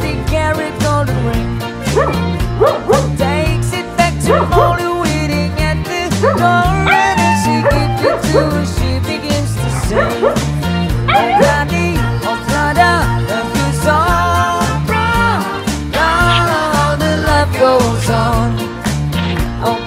the carat golden ring. Takes it back to Molly waiting at the door. And as she gets it to her, she begins to sing. Oh, honey, oh, brother, love you so proud. Oh, the love goes on. Oh,